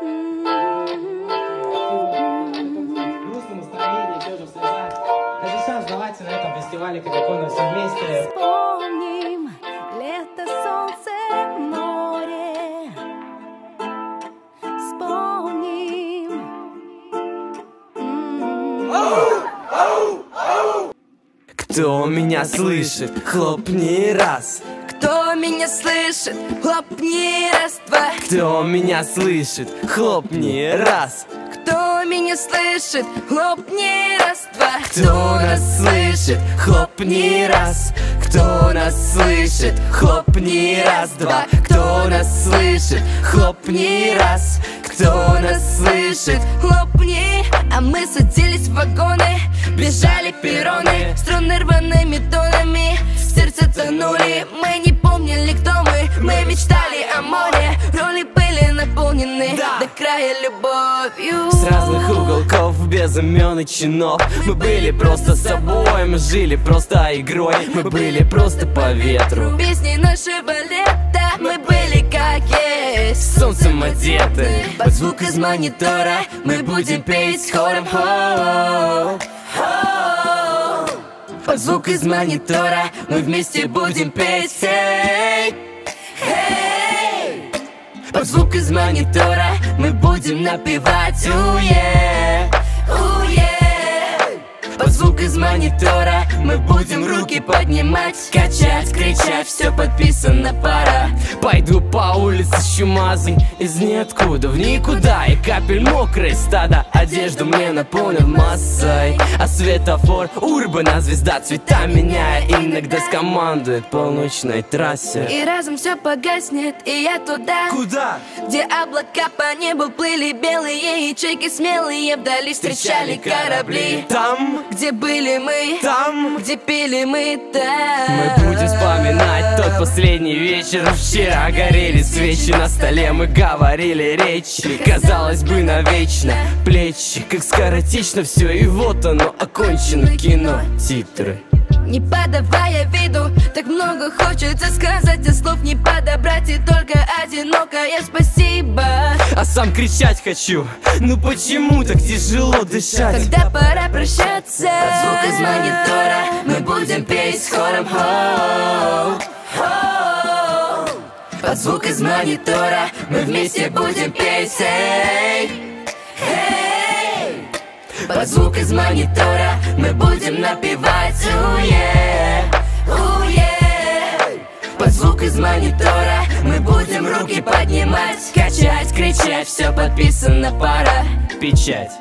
грустном настроении, тоже в слезах. Разрешаю сдаваться на этом фестивале Кобякона все вместе. Вспомним лето, солнце, море. Вспомним. М. Кто меня слышит, хлопни раз Кто меня слышит, хлопни раз, два Кто меня слышит, хлопни раз. Кто меня слышит, хлопни раз, два. Кто нас слышит, хлопни раз. Кто нас слышит, хлопни раз, два. Кто нас слышит, хлопни раз. Кто нас слышит, Хлопни, а мы садились в вагоны Бежали перроны, струны рваными тонами. В сердце тонули, мы не помнили, кто мы. Мы мечтали о море, наполнены До края любовью. С разных уголков, без имен и чинов. Мы были просто собой, мы жили просто игрой. Мы были просто по ветру. Песни нашего лета. Мы были как есть Солнцем одеты. Под звук из монитора Мы будем петь хором Хоу. Под звук из монитора Мы вместе будем петь. Хей, хей. Под звук из монитора Мы будем напевать. Уе, уе. Под звук из монитора Мы будем руки поднимать Качать, кричать. Все подписано пора Пойду по улице чумазый Из ниоткуда в никуда И капель мокрой стада. Одежду мне наполнил массой А светофор Урбана звезда Цвета меняя Иногда скомандует полночной трассе. И разом все погаснет И я туда Куда? Где облака по небу плыли белые ячейки смелые Вдали встречали корабли. Там, Где были мы, там? Где пили мы там Мы будем вспоминать тот последний вечер Вчера горели свечи на столе Мы говорили речи. Казалось бы навечно Плечи, как скоротечно все И вот оно окончено кино. Титры. Не подавая виду, так много хочется сказать А слов не подобрать и только одинокое спасибо. А сам кричать хочу Ну почему так тяжело дышать? Когда пора прощаться. Под звук из монитора Мы будем петь с хором Хоу. Под звук из монитора. Мы вместе будем петь Эй, эй. Под звук из монитора Мы будем напевать. Уе, уе. Под звук из монитора Мы будем руки поднимать Качать, кричать. Все подписано, пора Печать